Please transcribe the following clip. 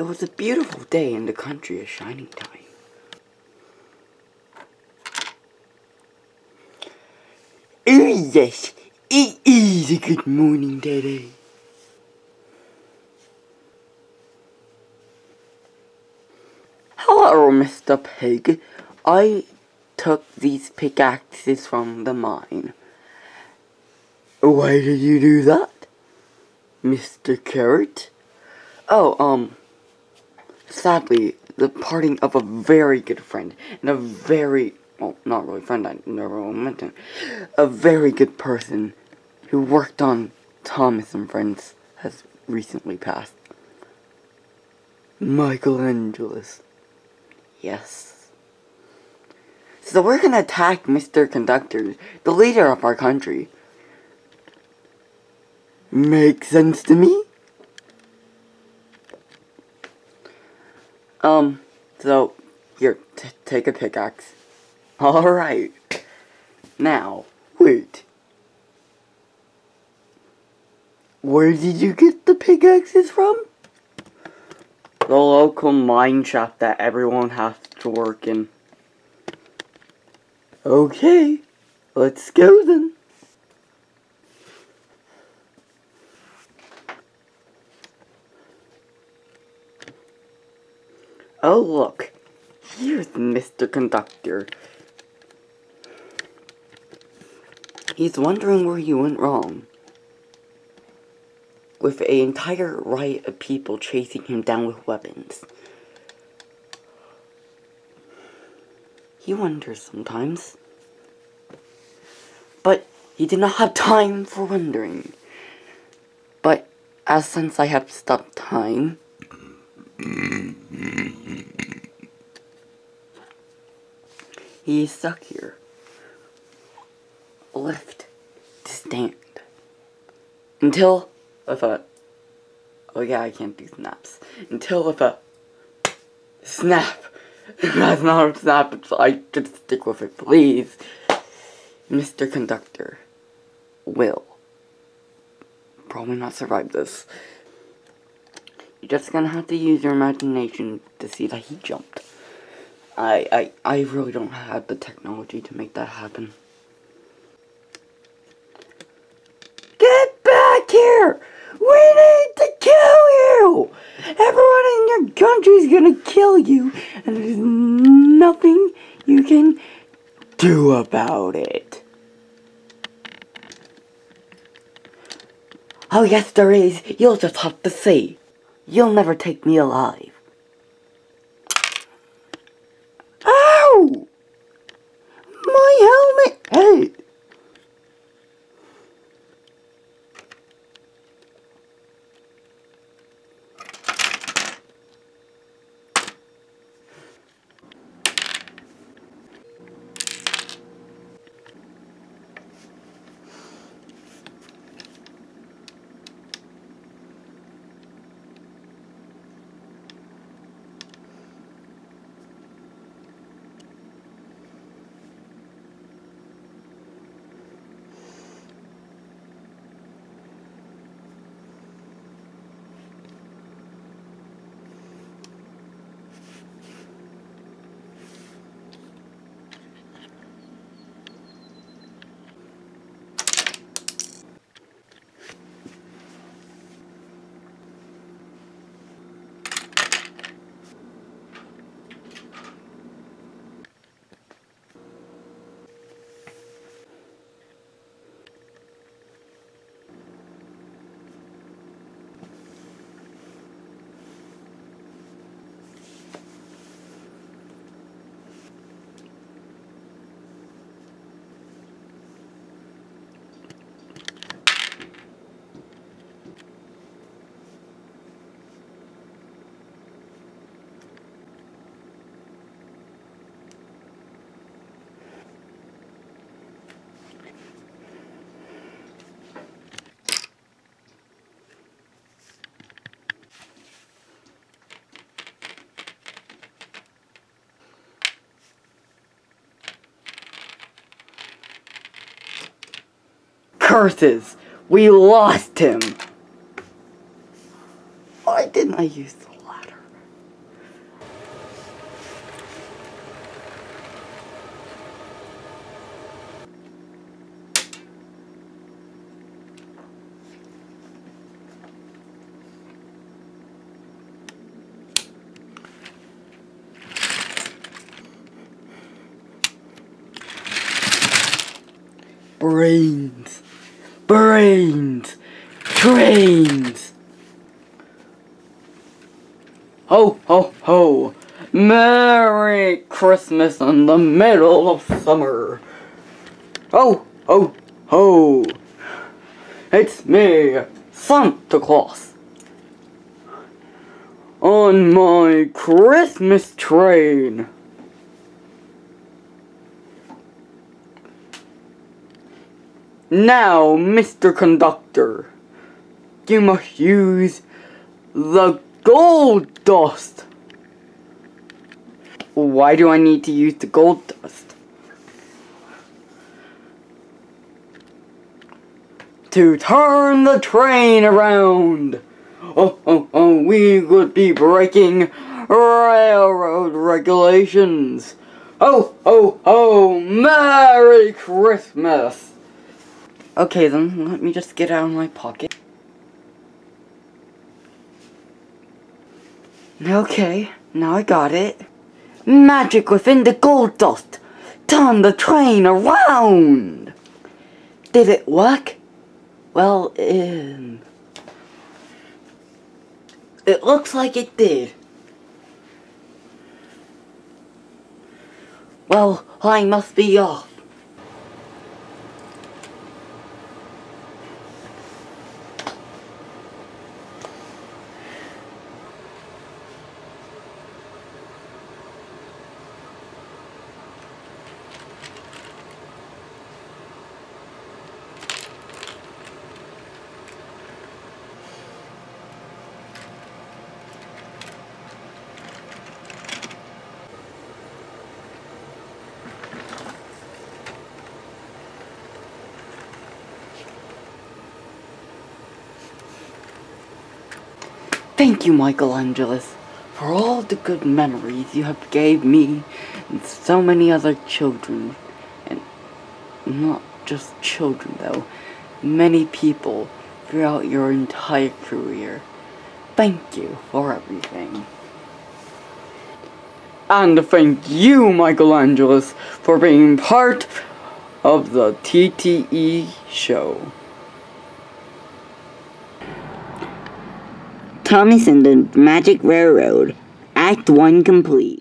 It was a beautiful day in the country of Shining Time. Oh yes, it is a good morning today. Hello, Mr. Pig. I took these pickaxes from the mine. Why did you do that, Mr. Carrot? Oh, um, sadly, the parting of a very good friend and a very, well, not really friend, I never met him, a very good person who worked on Thomas and Friends has recently passed. Michael Angelis. Yes. So we're gonna attack Mr. Conductor, the leader of our country. Makes sense to me? Um, so, here, take a pickaxe. Alright. Now, wait. Where did you get the pickaxes from? The local mine shop that everyone has to work in. Okay, let's go then. Oh look, here's Mr. Conductor. He's wondering where he went wrong. With an entire riot of people chasing him down with weapons. He wonders sometimes. But he did not have time for wondering. But as since I have stopped time, he is stuck here. Left to stand. Until with thought, oh yeah I can't do snaps. Until with a snap that's not a snap, it's I just stick with it, please. Mr. Conductor will probably not survive this. You're just gonna have to use your imagination to see that he jumped. I, I, I really don't have the technology to make that happen. Get back here! We need to kill you! Everyone in your country is gonna kill you, and there's nothing you can do about it. Oh yes there is, you'll just have to see. You'll never take me alive. My helmet! Hey! curses! We lost him! Why didn't I use the ladder? Brains brains, trains. Ho, ho, ho. Merry Christmas in the middle of summer. Ho, ho, ho. It's me, Santa Claus. On my Christmas train. Now, Mr. Conductor, you must use the gold dust. Why do I need to use the gold dust? To turn the train around. Oh, oh, oh, we would be breaking railroad regulations. Oh, oh, oh, Merry Christmas. Okay then, let me just get out of my pocket. Okay, now I got it. Magic within the gold dust! Turn the train around! Did it work? Well, um... It looks like it did. Well, I must be off. Thank you, Michael Angelis, for all the good memories you have gave me and so many other children. And not just children, though. Many people throughout your entire career. Thank you for everything. And thank you, Michael Angelis, for being part of the TTE show. Thomas and the Magic Railroad, Act 1 complete.